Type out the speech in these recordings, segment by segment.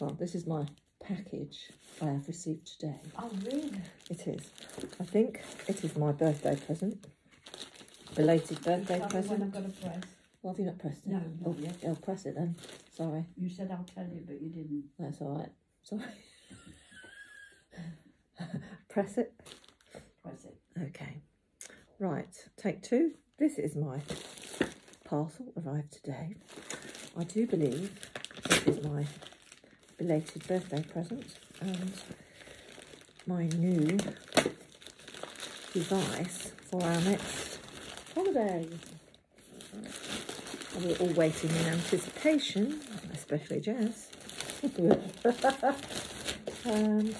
my package I have received today. Oh, really? It is. I think it is my birthday present. Belated birthday present. I'm going to press. Well, have you not pressed it? No, not oh, yet. I'll press it then. Sorry. You said I'll tell you, but you didn't. That's all right. Sorry. press it. Press it. Okay. Right. Take two. This is my parcel arrived today. I do believe this is my belated birthday present and my new device for our next holiday. And We're all waiting in anticipation, especially Jess. and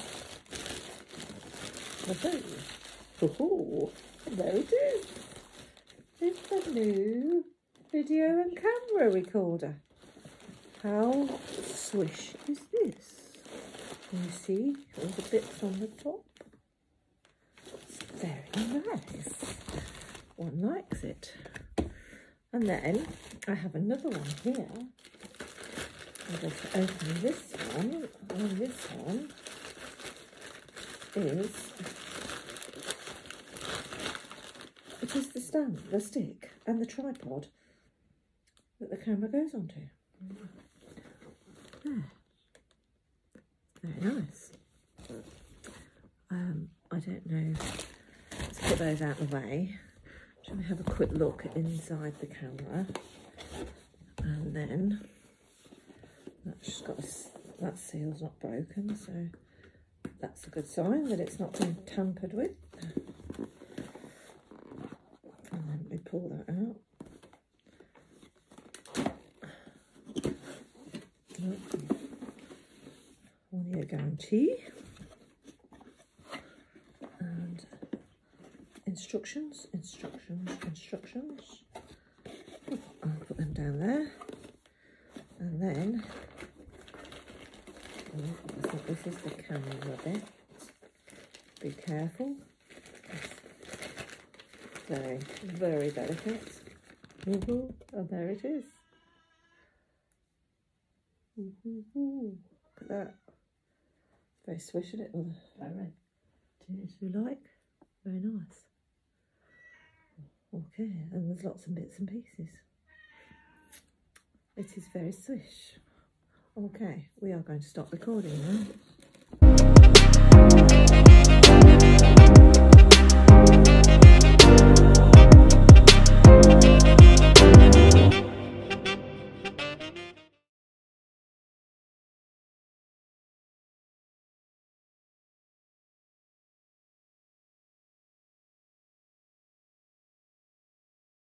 phone. Oh, there it is. It's the new video and camera recorder. How swish is this? Can you see all the bits on the top? It's very nice. One likes it. And then I have another one here. I'm going to open this one. And this one is it is the stand, the stick, and the tripod that the camera goes onto. There. Very nice. Um, I don't know. Let's put those out of the way. Shall we have a quick look inside the camera? And then that's just got a, that seal's not broken, so that's a good sign that it's not been tampered with. And then we pull that out. Year guarantee. And instructions, instructions, instructions. I'll put them down there. And then, oh, I think this is the camera bit. Be careful. It's very, very delicate. Woohoo, and there it is. Woohoo, look at that. Very swish in it Very. Cheers, you like? Very nice. Okay, and there's lots of bits and pieces. It is very swish. Okay, we are going to stop recording now.